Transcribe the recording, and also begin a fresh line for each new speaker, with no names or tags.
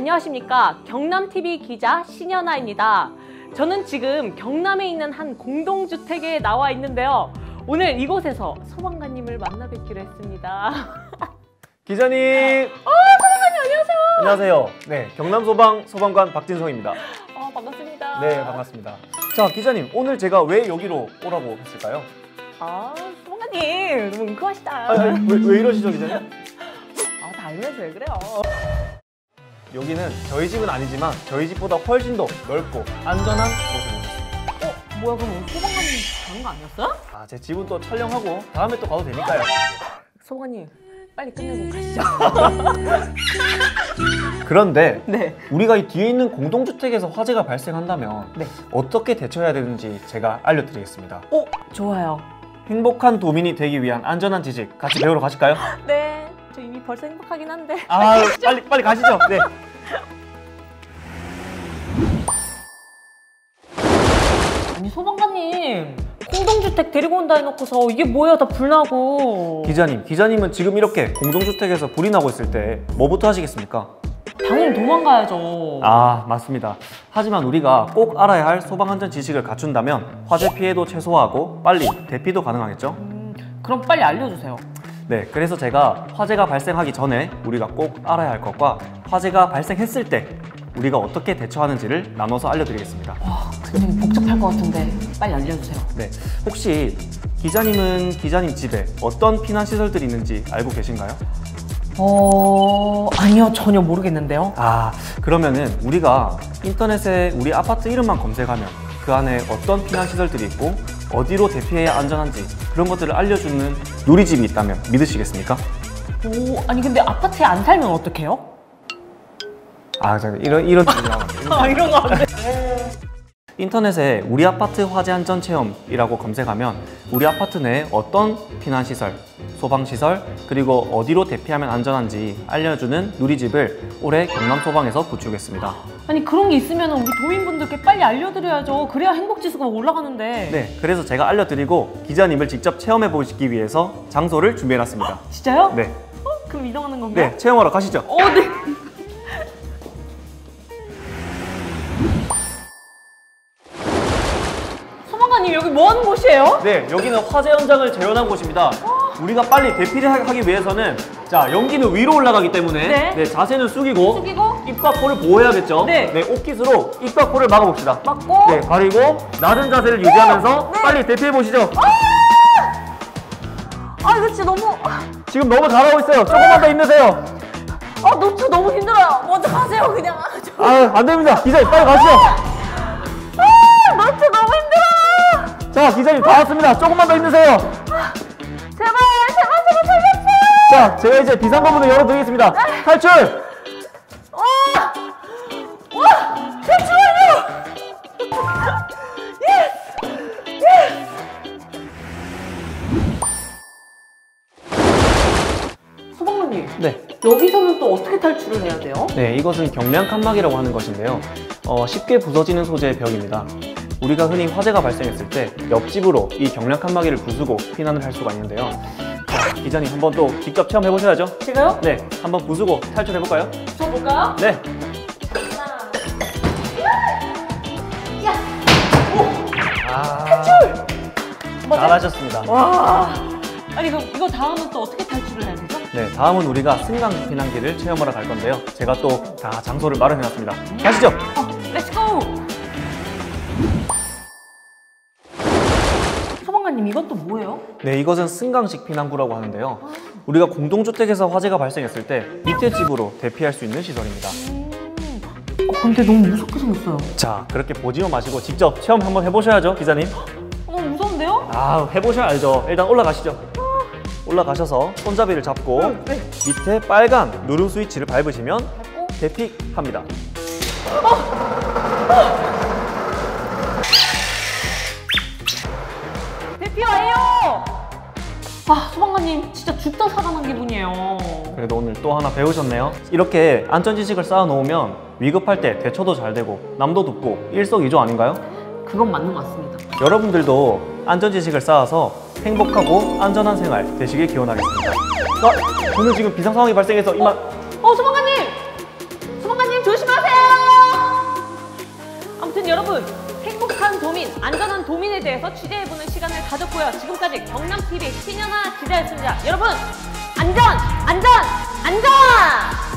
안녕하십니까 경남TV 기자 신현아입니다 저는 지금 경남에 있는 한 공동주택에 나와 있는데요 오늘 이곳에서 소방관님을 만나 뵙기로 했습니다
기자님.
어, 소방관님 안녕하세요
안녕하세요. 네, 경남 소방 소방관 박진성입니다.
어, 반갑습니다
네, 반갑습니다. 자, 기자님, 오늘 제가 왜 여기로 오라고 했을까요?
아 소방관님 너무 은큼하시다
아, 왜, 왜 이러시죠, 기자님?
아, 다 알면서 왜 그래요
여기는 저희 집은 아니지만 저희 집보다 훨씬 더 넓고 안전한 곳에 오셨습니다.
어 뭐야 그럼 오늘 소방관님 가는 거 아니었어요?
아, 제 집은 또 촬영하고 다음에 또 가도 되니까요.
소방관님 빨리 끝내고 가시죠
그런데
네
우리가 이 뒤에 있는 공동주택에서 화재가 발생한다면
네.
어떻게 대처해야 되는지 제가 알려드리겠습니다.
오 좋아요
행복한 도민이 되기 위한 안전한 지식 같이 배우러 가실까요?
네, 저 이미 벌써 행복하긴 한데.
아, 빨리 빨리 가시죠. 네.
아니 소방관님, 공동주택 데리고 온다 해놓고서 이게 뭐야 다 불나고.
기자님, 기자님은 지금 이렇게 공동주택에서 불이 나고 있을 때 뭐부터 하시겠습니까?
당연히 도망가야죠.
아, 맞습니다. 하지만 우리가 꼭 알아야 할 소방안전 지식을 갖춘다면 화재 피해도 최소화하고 빨리 대피도 가능하겠죠?
음, 그럼 빨리 알려주세요.
네, 그래서 제가 화재가 발생하기 전에 우리가 꼭 알아야 할 것과 화재가 발생했을 때 우리가 어떻게 대처하는지를 나눠서 알려드리겠습니다.
와, 굉장히 복잡할 것 같은데 빨리 알려주세요.
네, 혹시 기자님은 기자님 집에 어떤 피난 시설들이 있는지 알고 계신가요?
어, 아니요 전혀 모르겠는데요.
아, 그러면은 우리가 인터넷에 우리 아파트 이름만 검색하면 그 안에 어떤 피난 시설들이 있고 어디로 대피해야 안전한지 그런 것들을 알려주는 누리집이 있다면 믿으시겠습니까?
오, 아니 근데 아파트에 안 살면 어떡해요?
아, 저 이런 이런.
아 이런 거 안 돼.
인터넷에 우리 아파트 화재 안전 체험이라고 검색하면 우리 아파트 내에 어떤 피난 시설, 소방 시설, 그리고 어디로 대피하면 안전한지 알려주는 누리집을 올해 경남 소방에서 구축했습니다.
아니 그런 게 있으면 우리 도민분들께 빨리 알려드려야죠. 그래야 행복지수가 올라가는데.
네, 그래서 제가 알려드리고 기자님을 직접 체험해 보시기 위해서 장소를 준비해놨습니다.
진짜요?
네,
어, 그럼 이동하는 건가요?
네, 체험하러 가시죠.
어, 네. 소방관님 여기 뭐 하는 곳이에요?
네, 여기는 화재 현장을 재현한 곳입니다. 우리가 빨리 대피를 하- 하기 위해서는 자 연기는 위로 올라가기 때문에
네.
자세는 숙이고
숙이고
입과 코를 보호해야겠죠.
네.
옷깃으로 입과 코를 막아봅시다.
맞고
네, 가리고 낮은 자세를 유지하면서
네.
빨리 대피해 보시죠.
아 이거 진짜 너무
지금 너무 잘하고 있어요. 조금만 더 힘내세요.
아 노트 너무 힘들어요. 먼저 가세요 그냥. 아, 저-
아, 안 됩니다. 기자님 빨리 가시죠.
아 노트 너무 힘들어.
자, 기자님 다 왔습니다. 조금만 더 힘내세요. 자, 제가 이제 비상구문을 열어드리겠습니다. 탈출!
와! 와! 탈출 완료! Yes! Yes! 소방관님,
네.
여기서는 또 어떻게 탈출을 해야 돼요?
네, 이것은 경량 칸막이라고 하는 것인데요. 어, 쉽게 부서지는 소재의 벽입니다. 우리가 흔히 화재가 발생했을 때 옆집으로 이 경량 칸막이를 부수고 피난을 할 수가 있는데요. 자, 기자님 한번 또 직접 체험해 보셔야죠.
제가요?
네, 한번 부수고 탈출해 볼까요?
쳐볼까요?
네. 아, 잘하셨습니다.
와! 아니 그럼 이거 다음은 또 어떻게 탈출을 해야 되죠?
네, 다음은 우리가 승강 피난기를 체험하러 갈 건데요. 제가 또 다 장소를 마련해 놨습니다. 가시죠.
어, 이건 또 뭐예요?
네, 이것은 승강식 피난구라고 하는데요. 우리가 공동주택에서 화재가 발생했을 때 밑에 집으로 대피할 수 있는 시설입니다.
음. 어, 근데 너무 무섭게 생겼어요.
자, 그렇게 보지만 마시고 직접 체험 한번 해보셔야죠, 기자님.
어, 너무 무서운데요?
아, 해보셔야 알죠. 일단 올라가시죠. 올라가셔서 손잡이를 잡고
네.
밑에 빨간 누름 스위치를 밟으시면
밟고
대피합니다.
대 혼자 살아난 기분이에요.
그래도 오늘 또 하나 배우셨네요. 이렇게 안전지식을 쌓아놓으면 위급할 때 대처도 잘 되고 남도 돕고 일석이조 아닌가요?
그건 맞는 것 같습니다.
여러분들도 안전지식을 쌓아서 행복하고 안전한 생활 되시길 기원하겠습니다. 어, 아, 저는 지금 비상 상황이 발생해서 이만
어, 어 소방관님! 소방관님 조심하세요! 아무튼 여러분 안전한 도민, 안전한 도민에 대해서 취재해보는 시간을 가졌고요. 지금까지 경남TV 신현아 기자였습니다. 여러분, 안전, 안전, 안전!